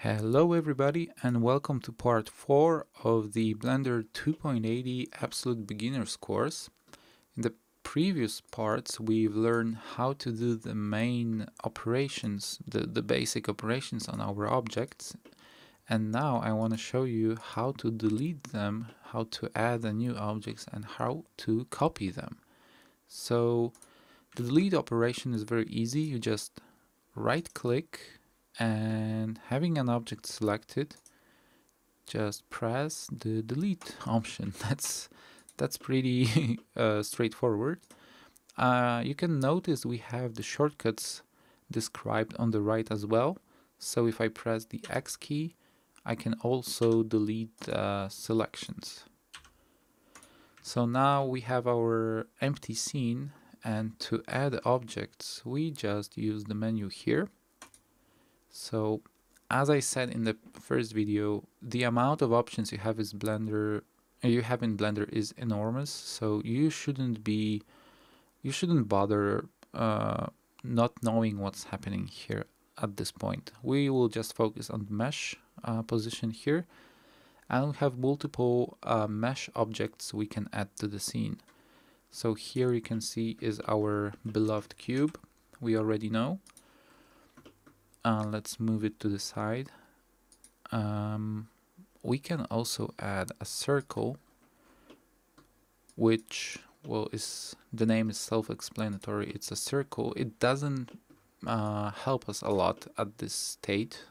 Hello everybody and welcome to part 4 of the Blender 2.80 Absolute Beginners course. In the previous parts we've learned how to do the main operations, the, the basic operations on our objects and now I want to show you how to delete them, how to add the new objects and how to copy them. So the delete operation is very easy, you just right click and having an object selected just press the delete option. That's that's pretty uh, straightforward. Uh, you can notice we have the shortcuts described on the right as well. So if I press the X key I can also delete uh, selections. So now we have our empty scene and to add objects we just use the menu here so as I said in the first video, the amount of options you have is Blender you have in Blender is enormous. So you shouldn't be you shouldn't bother uh, not knowing what's happening here at this point. We will just focus on the mesh uh, position here and we have multiple uh, mesh objects we can add to the scene. So here you can see is our beloved cube we already know uh, let's move it to the side. Um, we can also add a circle which well is the name is self-explanatory. It's a circle. It doesn't uh, help us a lot at this state.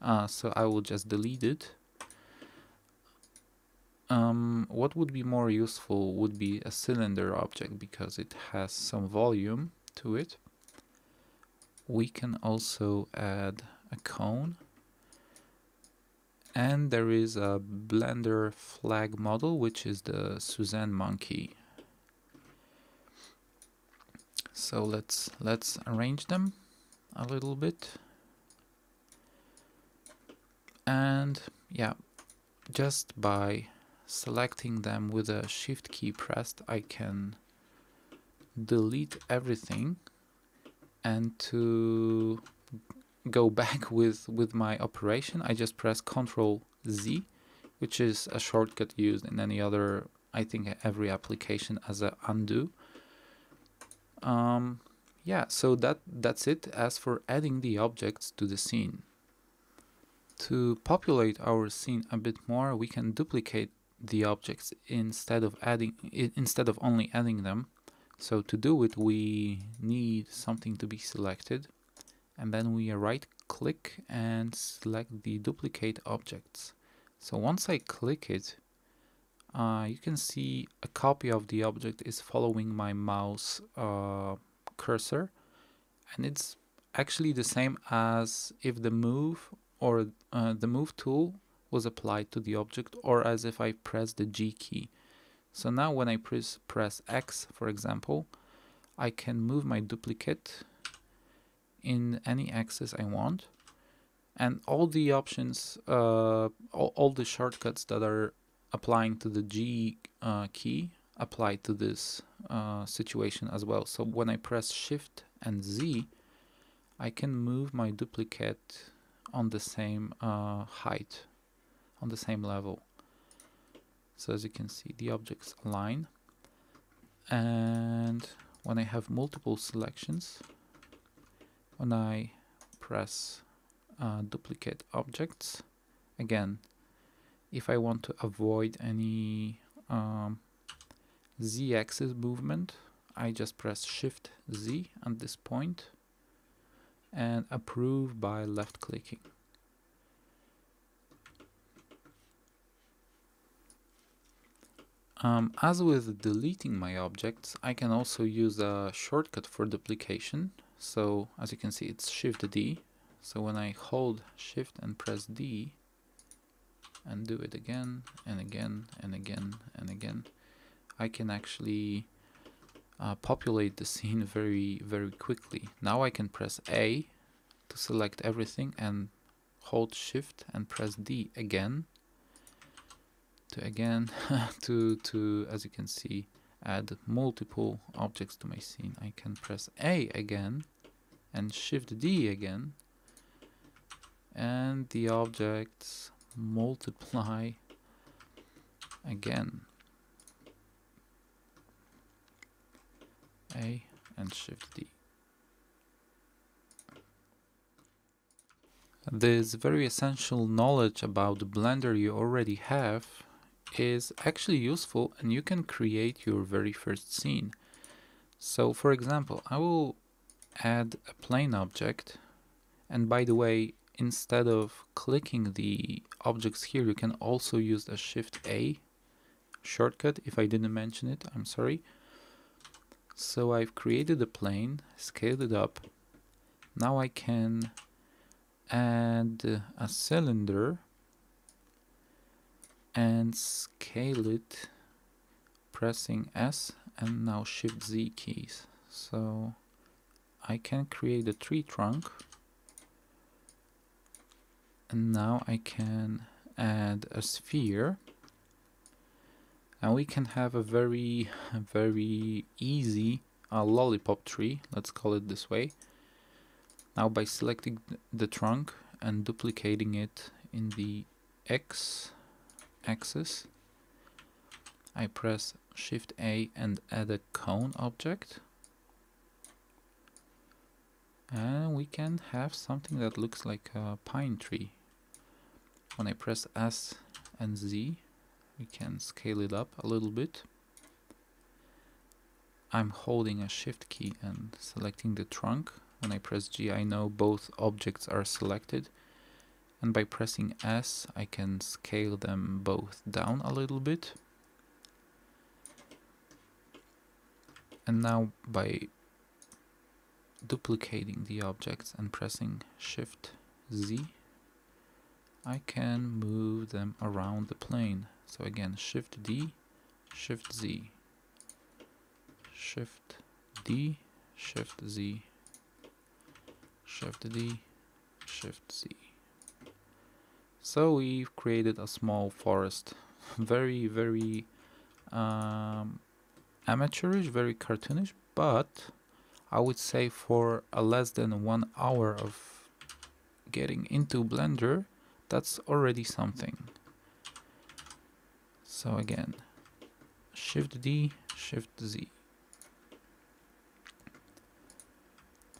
Uh, so I will just delete it. Um, what would be more useful would be a cylinder object because it has some volume to it we can also add a cone. And there is a blender flag model which is the Suzanne monkey. So let's let's arrange them a little bit. And yeah just by selecting them with a shift key pressed I can delete everything and to go back with with my operation I just press Ctrl Z which is a shortcut used in any other I think every application as a undo. Um, yeah so that that's it. As for adding the objects to the scene to populate our scene a bit more we can duplicate the objects instead of adding instead of only adding them so to do it, we need something to be selected and then we right click and select the duplicate objects. So once I click it, uh, you can see a copy of the object is following my mouse uh, cursor and it's actually the same as if the move or uh, the move tool was applied to the object or as if I press the G key. So now when I press, press X, for example, I can move my duplicate in any axis I want. And all the options, uh, all, all, the shortcuts that are applying to the G uh, key apply to this uh, situation as well. So when I press Shift and Z, I can move my duplicate on the same uh, height, on the same level. So as you can see, the objects align. And when I have multiple selections, when I press uh, duplicate objects, again, if I want to avoid any um, z-axis movement, I just press Shift Z at this point and approve by left clicking. Um, as with deleting my objects, I can also use a shortcut for duplication. So as you can see, it's Shift D. So when I hold Shift and press D and do it again and again and again and again, I can actually uh, populate the scene very, very quickly. Now I can press A to select everything and hold Shift and press D again to again to to as you can see add multiple objects to my scene. I can press A again and shift D again. And the objects multiply again. A and Shift D. This very essential knowledge about Blender you already have is actually useful and you can create your very first scene. So for example, I will add a plane object and by the way, instead of clicking the objects here, you can also use a Shift A shortcut. If I didn't mention it, I'm sorry. So I've created a plane, scaled it up. Now I can add a cylinder and scale it pressing S and now Shift Z keys. So I can create a tree trunk. And now I can add a sphere. And we can have a very very easy uh, lollipop tree let's call it this way. Now by selecting the trunk and duplicating it in the X axis. I press shift A and add a cone object. And we can have something that looks like a pine tree. When I press S and Z we can scale it up a little bit. I'm holding a shift key and selecting the trunk. When I press G I know both objects are selected and by pressing S I can scale them both down a little bit and now by duplicating the objects and pressing shift Z I can move them around the plane. So again, Shift D, Shift Z, Shift D, Shift Z, Shift D, Shift Z. So we've created a small forest. very, very um, amateurish, very cartoonish, but I would say for a less than one hour of getting into Blender, that's already something. So again, Shift D, Shift Z.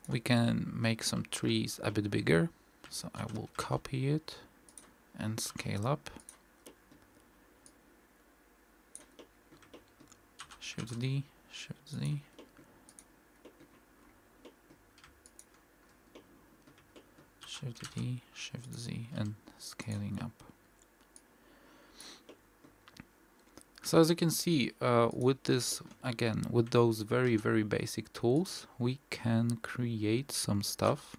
We can make some trees a bit bigger. So I will copy it and scale up. Shift D, Shift Z. Shift D, Shift Z, and scaling up. So as you can see, uh, with this, again, with those very, very basic tools, we can create some stuff.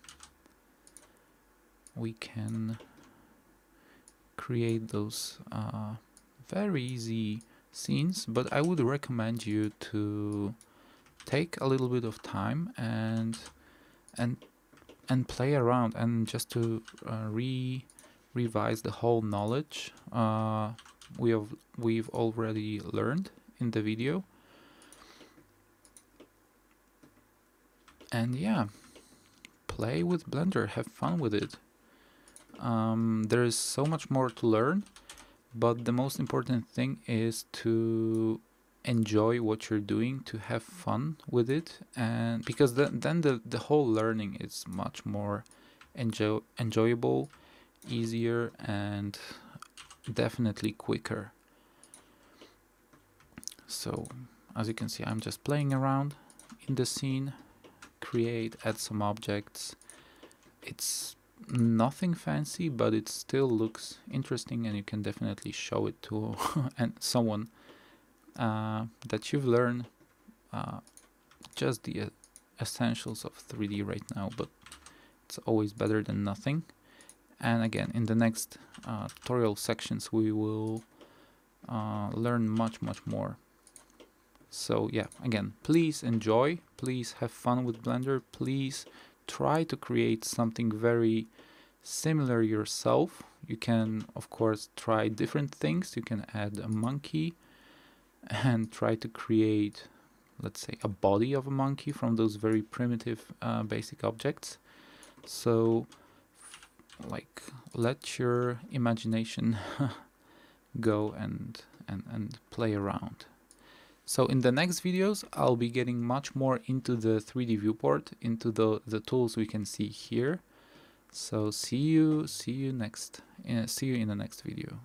We can create those uh, very easy scenes, but I would recommend you to take a little bit of time and and and play around and just to uh, re revise the whole knowledge uh, we have we've already learned in the video. And yeah play with blender have fun with it um, there is so much more to learn but the most important thing is to enjoy what you're doing to have fun with it and because the, then the, the whole learning is much more enjoy, enjoyable easier and definitely quicker. So as you can see I'm just playing around in the scene create add some objects. It's nothing fancy but it still looks interesting and you can definitely show it to and someone uh, that you've learned uh, just the essentials of 3D right now but it's always better than nothing. And again in the next uh, tutorial sections we will uh, learn much much more. So yeah again please enjoy. Please have fun with blender. Please try to create something very similar yourself. You can of course try different things. You can add a monkey and try to create let's say a body of a monkey from those very primitive uh, basic objects. So like let your imagination go and and and play around so in the next videos I'll be getting much more into the 3d viewport into the the tools we can see here. So see you see you next uh, see you in the next video